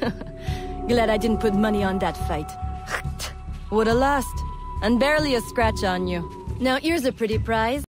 Glad I didn't put money on that fight. Woulda lost. And barely a scratch on you. Now here's a pretty prize.